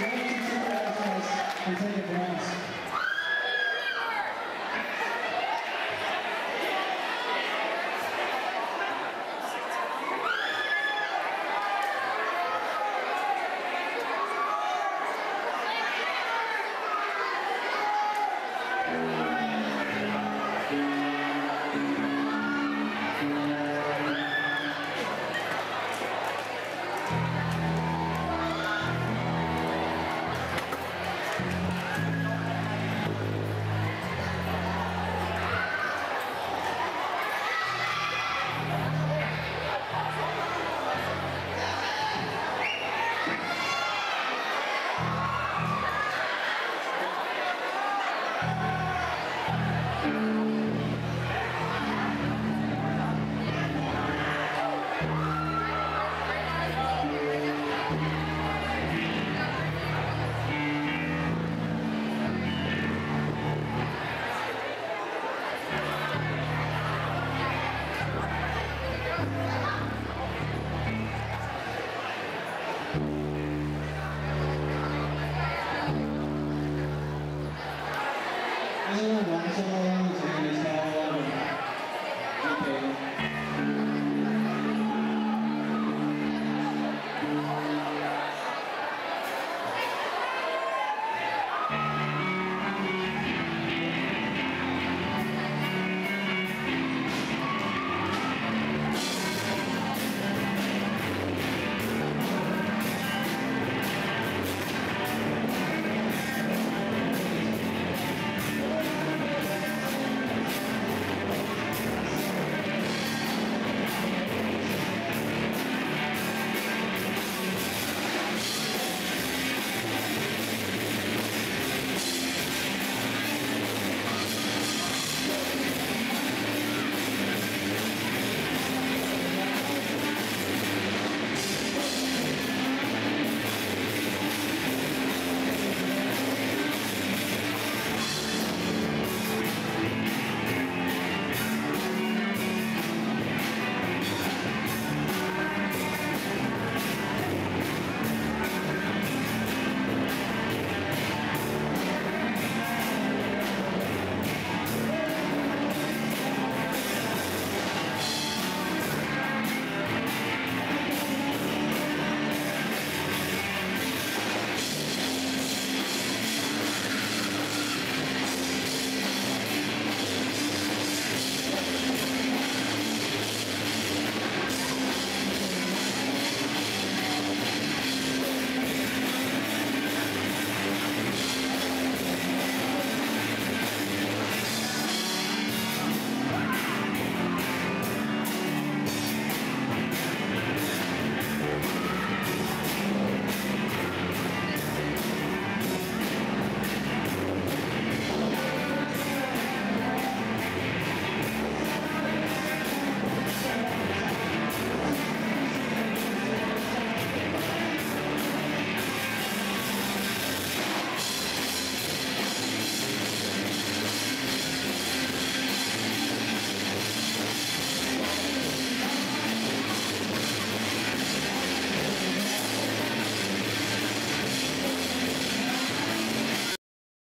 Don't consider exercise and take a blast. Música